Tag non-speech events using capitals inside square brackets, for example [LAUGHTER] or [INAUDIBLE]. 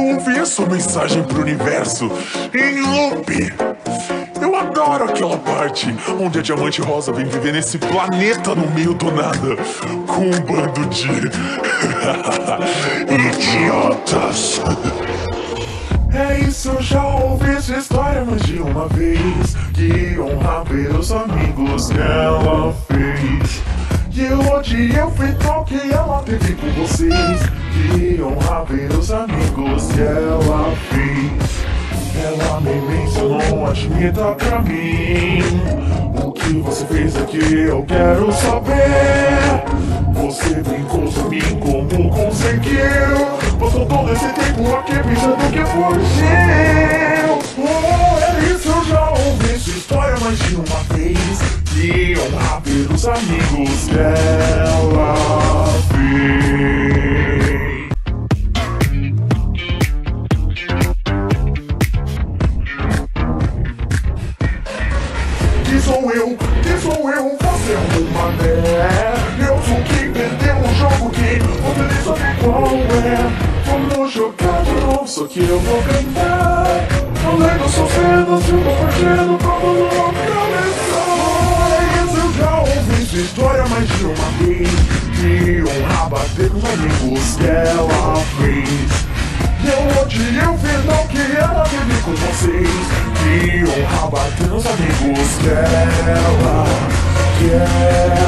ouvi a sua mensagem pro universo em loop. Eu adoro aquela parte onde a Diamante Rosa vem viver nesse planeta no meio do nada com um bando de [LAUGHS] idiotas. É isso, eu já ouvi essa história mais de uma vez Que honra ver os amigos que ela fez E eu odiei o que ela teve com vocês Que honra ver os amigos que ela fez ela me mencionou, admita pra mim O que você fez aqui eu quero saber. Você brincou sobre mim como conseguiu. Passou todo esse tempo aqui pensando que fugiu. Oh, é isso, eu já ouvi sua história mais de uma vez. Que honra ver os amigos dela fez sou eu, que sou eu, você é um mané. Eu sou quem perdeu o jogo que você nem sabe qual é. Vamos jogar de novo, só que eu vou cantar. Além das suas cenas, eu tô partindo como no cabeção Eu já ouvi sua história mais de uma vez. Que honra bater com os amigos que ela fez eu odiei o com vocês. Que honra bater nos amigos que ela, que ela